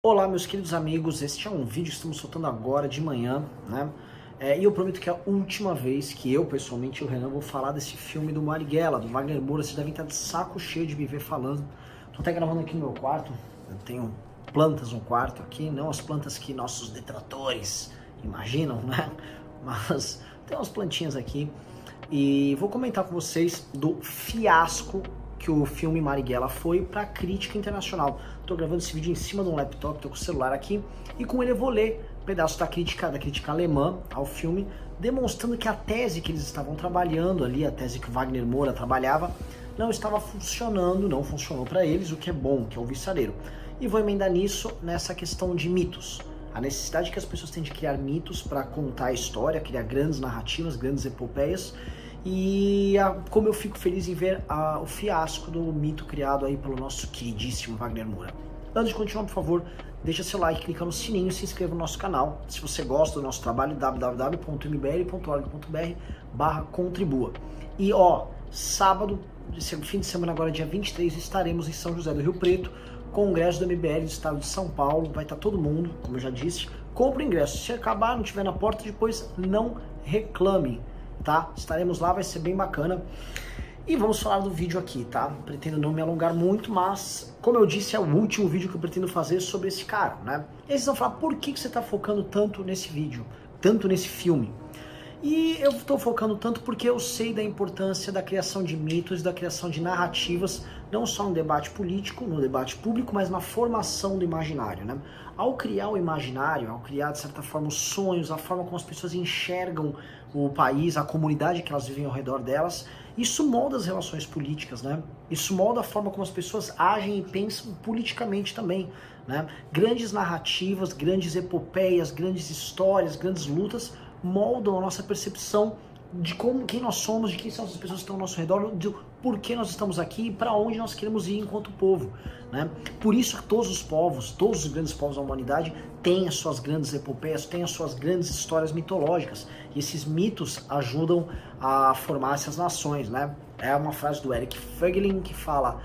Olá, meus queridos amigos, este é um vídeo que estamos soltando agora de manhã, né? É, e eu prometo que é a última vez que eu, pessoalmente, e o Renan, vou falar desse filme do Marighella, do Wagner Moura. Vocês devem estar de saco cheio de me ver falando. Tô até gravando aqui no meu quarto, eu tenho plantas no quarto aqui, não as plantas que nossos detratores imaginam, né? Mas tem umas plantinhas aqui. E vou comentar com vocês do fiasco que o filme Marighella foi para crítica internacional. Estou gravando esse vídeo em cima de um laptop, estou com o celular aqui, e com ele eu vou ler um pedaço da crítica, da crítica alemã ao filme, demonstrando que a tese que eles estavam trabalhando ali, a tese que Wagner Moura trabalhava, não estava funcionando, não funcionou para eles, o que é bom, que é o viçareiro. E vou emendar nisso nessa questão de mitos. A necessidade que as pessoas têm de criar mitos para contar a história, criar grandes narrativas, grandes epopeias, e a, como eu fico feliz em ver a, o fiasco do mito criado aí pelo nosso queridíssimo Wagner Moura. Antes de continuar, por favor, deixa seu like, clica no sininho e se inscreva no nosso canal. Se você gosta do nosso trabalho, www.mbl.org.br barra contribua. E ó, sábado, fim de semana agora, dia 23, estaremos em São José do Rio Preto, congresso do MBL do estado de São Paulo, vai estar todo mundo, como eu já disse, compra o ingresso. Se acabar, não estiver na porta, depois não reclame tá? Estaremos lá, vai ser bem bacana. E vamos falar do vídeo aqui, tá? Pretendo não me alongar muito, mas como eu disse, é o último vídeo que eu pretendo fazer sobre esse cara, né? E eles vão falar, por que, que você está focando tanto nesse vídeo, tanto nesse filme? E eu estou focando tanto porque eu sei da importância da criação de mitos, da criação de narrativas, não só no debate político, no debate público, mas na formação do imaginário. Né? Ao criar o imaginário, ao criar, de certa forma, os sonhos, a forma como as pessoas enxergam o país, a comunidade que elas vivem ao redor delas, isso molda as relações políticas, né? Isso molda a forma como as pessoas agem e pensam politicamente também, né? Grandes narrativas, grandes epopeias, grandes histórias, grandes lutas moldam a nossa percepção de como, quem nós somos, de quem são as pessoas que estão ao nosso redor, de por que nós estamos aqui e para onde nós queremos ir enquanto povo. Né? Por isso todos os povos, todos os grandes povos da humanidade têm as suas grandes epopeias, têm as suas grandes histórias mitológicas. E esses mitos ajudam a formar essas nações. Né? É uma frase do Eric Fögling que fala: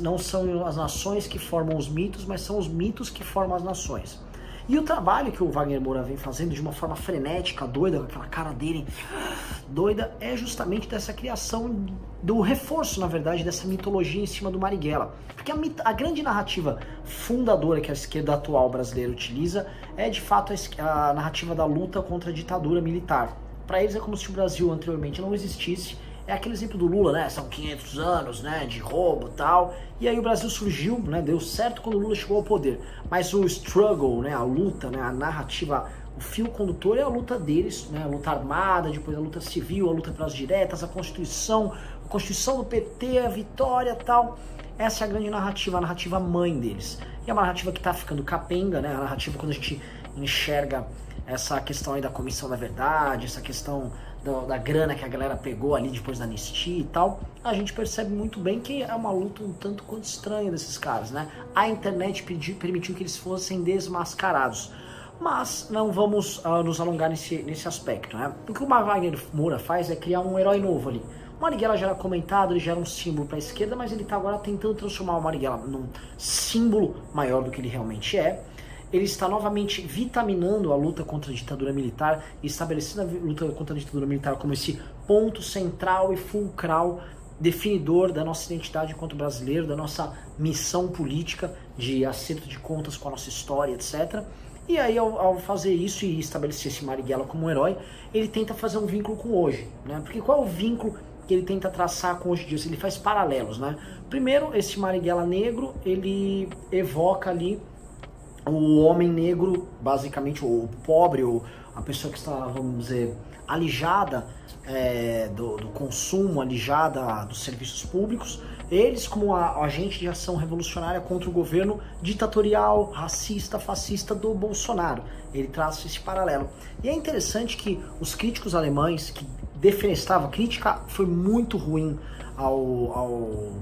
não são as nações que formam os mitos, mas são os mitos que formam as nações. E o trabalho que o Wagner Moura vem fazendo de uma forma frenética, doida, com aquela cara dele doida, é justamente dessa criação, do reforço, na verdade, dessa mitologia em cima do Marighella. Porque a, a grande narrativa fundadora que a esquerda atual brasileira utiliza é, de fato, a, a narrativa da luta contra a ditadura militar. Para eles é como se o Brasil anteriormente não existisse é aquele exemplo do Lula, né? São 500 anos, né? De roubo tal. E aí o Brasil surgiu, né? Deu certo quando o Lula chegou ao poder. Mas o struggle, né? A luta, né? A narrativa, o fio condutor é a luta deles, né? A luta armada, depois a luta civil, a luta pelas diretas, a Constituição, a Constituição do PT, a vitória tal. Essa é a grande narrativa, a narrativa mãe deles. E é uma narrativa que tá ficando capenga, né? A narrativa quando a gente enxerga essa questão aí da comissão da verdade, essa questão do, da grana que a galera pegou ali depois da anistia e tal, a gente percebe muito bem que é uma luta um tanto quanto estranha desses caras, né? A internet pediu, permitiu que eles fossem desmascarados. Mas não vamos uh, nos alongar nesse, nesse aspecto, né? O que o Wagner Moura faz é criar um herói novo ali. O Marighella já era comentado, ele já era um símbolo para a esquerda, mas ele está agora tentando transformar o Marighella num símbolo maior do que ele realmente é ele está novamente vitaminando a luta contra a ditadura militar estabelecendo a luta contra a ditadura militar como esse ponto central e fulcral definidor da nossa identidade enquanto brasileiro, da nossa missão política de acerto de contas com a nossa história, etc. E aí, ao, ao fazer isso e estabelecer esse Marighella como um herói, ele tenta fazer um vínculo com hoje, né? Porque qual é o vínculo que ele tenta traçar com hoje em dia? Ele faz paralelos, né? Primeiro, esse Marighella negro, ele evoca ali o homem negro, basicamente o pobre, ou a pessoa que está, vamos dizer, alijada é, do, do, consumo, alijada dos serviços públicos, eles como a, agente de ação revolucionária contra o governo ditatorial, racista, fascista do Bolsonaro. Ele traz esse paralelo. E é interessante que os críticos alemães que defenestravam, a crítica foi muito ruim ao, ao,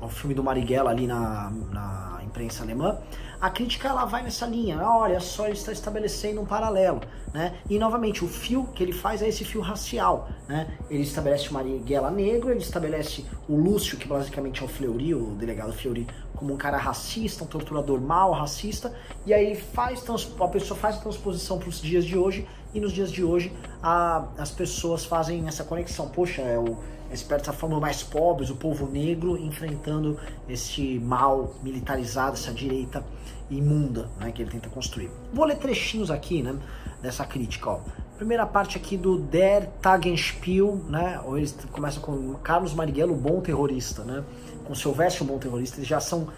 ao filme do Marighella ali na, na imprensa alemã, a crítica ela vai nessa linha, ah, olha só, ele está estabelecendo um paralelo, né? E novamente, o fio que ele faz é esse fio racial, né? Ele estabelece o Marighella negro, ele estabelece o Lúcio, que basicamente é o Fleury, o delegado Fleury, como um cara racista, um torturador mau, racista, e aí faz a pessoa faz a transposição para os dias de hoje, e nos dias de hoje a, as pessoas fazem essa conexão. Poxa, é o está falando mais pobres, o povo negro enfrentando este mal militarizado, essa direita imunda né, que ele tenta construir. Vou ler trechinhos aqui né, dessa crítica. Ó. Primeira parte aqui do Der Tagenspiel, né, ou eles começam com Carlos Marighella, o bom terrorista, né, com Silvestre, o bom terrorista, eles já são,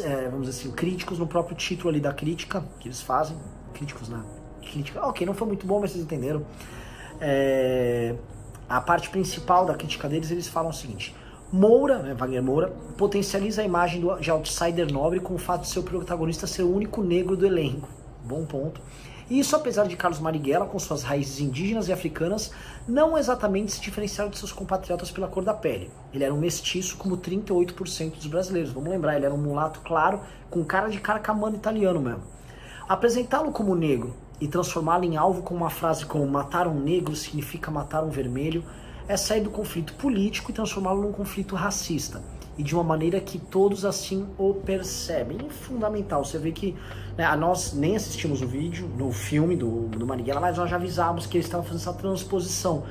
é, vamos dizer assim, críticos no próprio título ali da crítica que eles fazem. Críticos, né? Crítica, ok, não foi muito bom, mas vocês entenderam. É, a parte principal da crítica deles, eles falam o seguinte: Moura, né, Wagner Moura, potencializa a imagem do, de outsider nobre com o fato de seu protagonista ser o único negro do elenco. Bom ponto. E isso apesar de Carlos Marighella, com suas raízes indígenas e africanas, não exatamente se diferenciar de seus compatriotas pela cor da pele. Ele era um mestiço como 38% dos brasileiros. Vamos lembrar, ele era um mulato claro, com cara de carcamano italiano mesmo. Apresentá-lo como negro e transformá-lo em alvo com uma frase como matar um negro significa matar um vermelho é sair do conflito político e transformá-lo num conflito racista. E de uma maneira que todos assim o percebem. Fundamental, você vê que né, nós nem assistimos o vídeo, no filme do, do Marighella, mas nós já avisávamos que eles estavam fazendo essa transposição,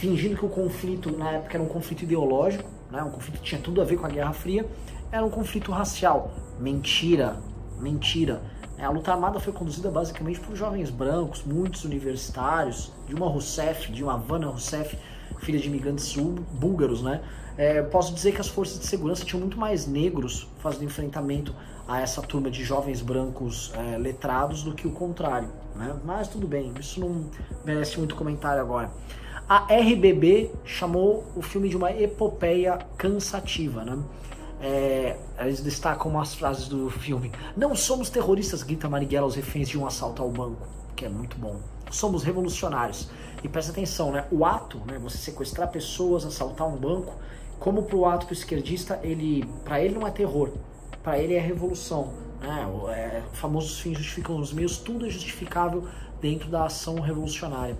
fingindo que o conflito na época era um conflito ideológico, né, um conflito que tinha tudo a ver com a Guerra Fria, era um conflito racial. Mentira, mentira a luta armada foi conduzida basicamente por jovens brancos, muitos universitários, de uma Rousseff, de uma Havana Rousseff, filha de imigrantes búlgaros, né? É, posso dizer que as forças de segurança tinham muito mais negros fazendo enfrentamento a essa turma de jovens brancos é, letrados do que o contrário, né? Mas tudo bem, isso não merece muito comentário agora. A RBB chamou o filme de uma epopeia cansativa, né? É, eles destacam umas frases do filme. Não somos terroristas, grita Marighella aos reféns de um assalto ao banco, que é muito bom. Somos revolucionários. E presta atenção, né? O ato, né, você sequestrar pessoas, assaltar um banco, como pro ato pro esquerdista, ele, para ele não é terror, para ele é revolução. Né? É, famosos fins justificam os meios, tudo é justificável dentro da ação revolucionária.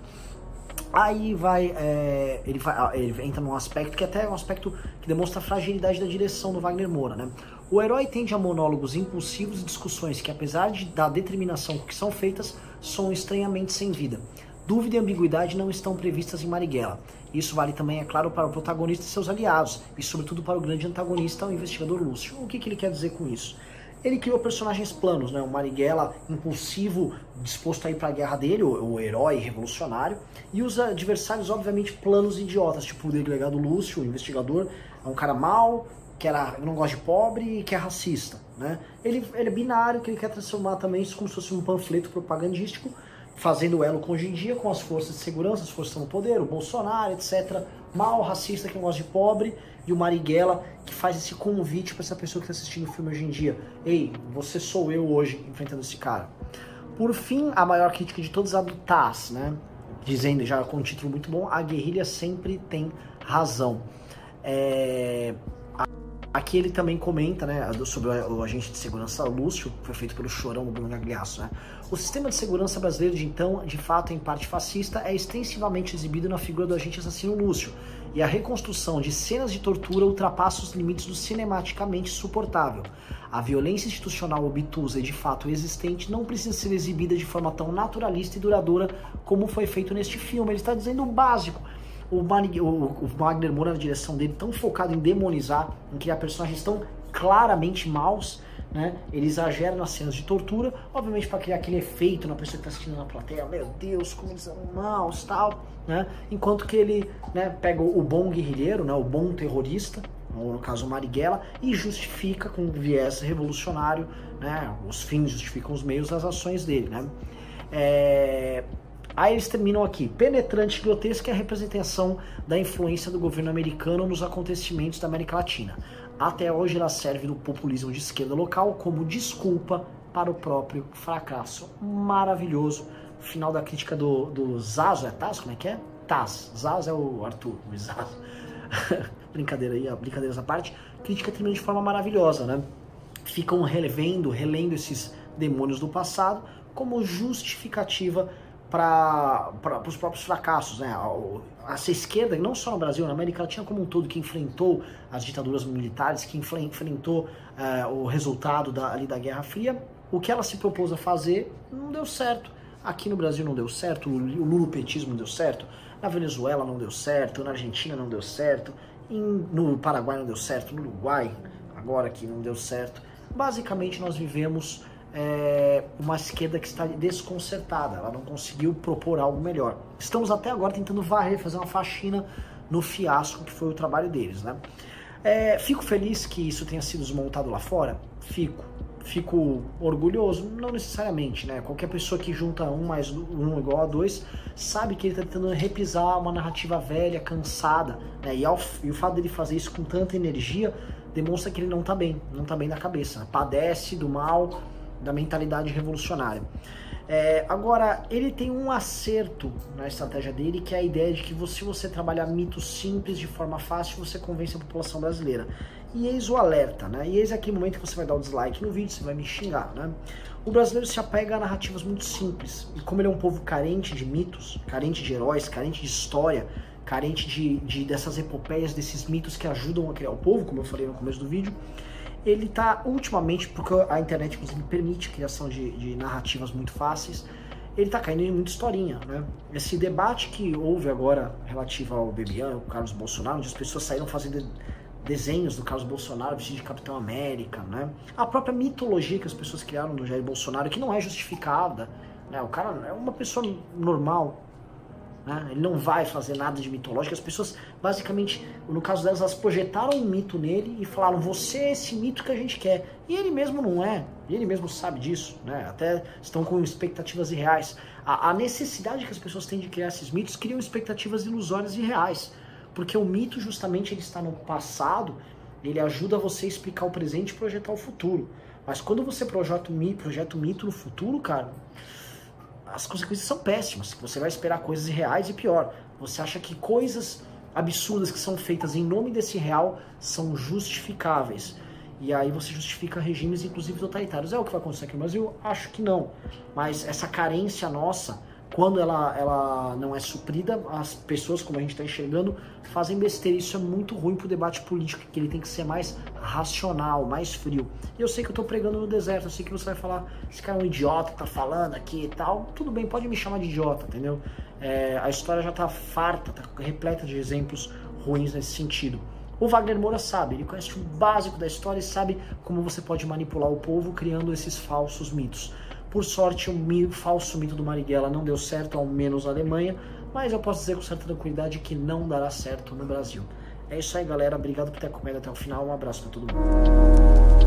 Aí vai, é, ele vai, ah, ele entra num aspecto que até é um aspecto que demonstra a fragilidade da direção do Wagner Moura, né? O herói tende a monólogos impulsivos e discussões que, apesar de, da determinação com que são feitas, são estranhamente sem vida. Dúvida e ambiguidade não estão previstas em Marighella. Isso vale também, é claro, para o protagonista e seus aliados, e sobretudo para o grande antagonista, o investigador Lúcio. O que, que ele quer dizer com isso? Ele criou personagens planos, né? O Marighella impulsivo, disposto a ir para a guerra dele, o, o, herói revolucionário, e os adversários, obviamente, planos idiotas, tipo o delegado Lúcio, o investigador, é um cara mau, que era, não gosta de pobre e que é racista, né? Ele, ele é binário, que ele quer transformar também isso como se fosse um panfleto propagandístico, fazendo elo com hoje em dia com as forças de segurança, as forças no poder, o Bolsonaro, etc. Mal, racista, que gosta de pobre, e o Marighella que faz esse convite para essa pessoa que está assistindo o filme hoje em dia. Ei, você sou eu hoje enfrentando esse cara. Por fim, a maior crítica de todas é a do Taz, né? Dizendo já com um título muito bom, a guerrilha sempre tem razão. É... Aqui ele também comenta né, sobre o agente de segurança Lúcio, que foi feito pelo chorão do Bruno Gagliasso. Né? O sistema de segurança brasileiro de então, de fato em parte fascista, é extensivamente exibido na figura do agente assassino Lúcio, e a reconstrução de cenas de tortura ultrapassa os limites do cinematicamente suportável. A violência institucional obtusa e de fato existente não precisa ser exibida de forma tão naturalista e duradoura como foi feito neste filme. Ele está dizendo o básico o, o, o Wagner Moura na direção dele tão focado em demonizar, em criar personagens tão claramente maus, né? Ele exagera nas cenas de tortura, obviamente para criar aquele efeito na pessoa que está assistindo na plateia, meu Deus, como eles são maus, tal, né? Enquanto que ele, né, pega o bom guerrilheiro, né, o bom terrorista, ou no caso o Marighella, e justifica com viés revolucionário, né? Os fins justificam os meios, as ações dele, né? É, Aí eles terminam aqui. Penetrante e grotesca é a representação da influência do governo americano nos acontecimentos da América Latina. Até hoje ela serve do populismo de esquerda local como desculpa para o próprio fracasso. Maravilhoso. Final da crítica do, do Zazo, é Taz? Como é que é? Taz. Zazo é o Arthur, o Zazo. Brincadeira aí, brincadeiras à parte. crítica termina de forma maravilhosa, né? ficam relevendo, relendo esses demônios do passado como justificativa para os próprios fracassos. Né? Essa esquerda, não só no Brasil, na América Latina como um todo, que enfrentou as ditaduras militares, que enfrentou uh, o resultado da, ali da Guerra Fria, o que ela se propôs a fazer não deu certo. Aqui no Brasil não deu certo, o lulopetismo não deu certo, na Venezuela não deu certo, na Argentina não deu certo, em, no Paraguai não deu certo, no Uruguai agora aqui não deu certo. Basicamente nós vivemos é, uma esquerda que está desconcertada, ela não conseguiu propor algo melhor. Estamos até agora tentando varrer, fazer uma faxina no fiasco que foi o trabalho deles, né? É, fico feliz que isso tenha sido desmontado lá fora? Fico. Fico orgulhoso? Não necessariamente, né? Qualquer pessoa que junta um mais um igual a dois sabe que ele está tentando repisar uma narrativa velha, cansada, né? E, ao, e o fato dele fazer isso com tanta energia demonstra que ele não está bem, não está bem da cabeça. Padece do mal, da mentalidade revolucionária. É, agora, ele tem um acerto na estratégia dele, que é a ideia de que se você trabalhar mitos simples de forma fácil, você convence a população brasileira. E eis o alerta, né? E eis aqui o momento que você vai dar o dislike no vídeo, você vai me xingar, né? O brasileiro se apega a narrativas muito simples. E como ele é um povo carente de mitos, carente de heróis, carente de história, carente de, de dessas epopeias, desses mitos que ajudam a criar o povo, como eu falei no começo do vídeo, ele está ultimamente, porque a internet inclusive permite a criação de, de narrativas muito fáceis, ele está caindo em muita historinha, né? Esse debate que houve agora relativo ao Bebiano, o Carlos Bolsonaro, onde as pessoas saíram fazendo desenhos do Carlos Bolsonaro vestido de Capitão América, né? A própria mitologia que as pessoas criaram do Jair Bolsonaro, que não é justificada, né? O cara é uma pessoa normal, né? Ele não vai fazer nada de mitológico. As pessoas, basicamente, no caso delas, elas projetaram um mito nele e falaram: você é esse mito que a gente quer. E ele mesmo não é. E ele mesmo sabe disso. Né? Até estão com expectativas irreais. A, a necessidade que as pessoas têm de criar esses mitos criam expectativas ilusórias e reais. Porque o mito, justamente, ele está no passado, ele ajuda você a explicar o presente e projetar o futuro. Mas quando você projeta um mito, projeta um mito no futuro, cara as consequências são péssimas. Você vai esperar coisas reais e pior, você acha que coisas absurdas que são feitas em nome desse real são justificáveis. E aí você justifica regimes, inclusive totalitários. É o que vai acontecer aqui no Brasil? Acho que não. Mas essa carência nossa quando ela, ela não é suprida, as pessoas, como a gente está enxergando, fazem besteira. Isso é muito ruim para o debate político, que ele tem que ser mais racional, mais frio. Eu sei que eu estou pregando no deserto, eu sei que você vai falar, esse cara é um idiota tá falando aqui e tal. Tudo bem, pode me chamar de idiota, entendeu? É, a história já está farta, está repleta de exemplos ruins nesse sentido. O Wagner Moura sabe, ele conhece o básico da história e sabe como você pode manipular o povo criando esses falsos mitos. Por sorte, o falso mito do Marighella não deu certo, ao menos na Alemanha, mas eu posso dizer com certa tranquilidade que não dará certo no Brasil. É isso aí, galera. Obrigado por ter acompanhado até o final. Um abraço para todo mundo.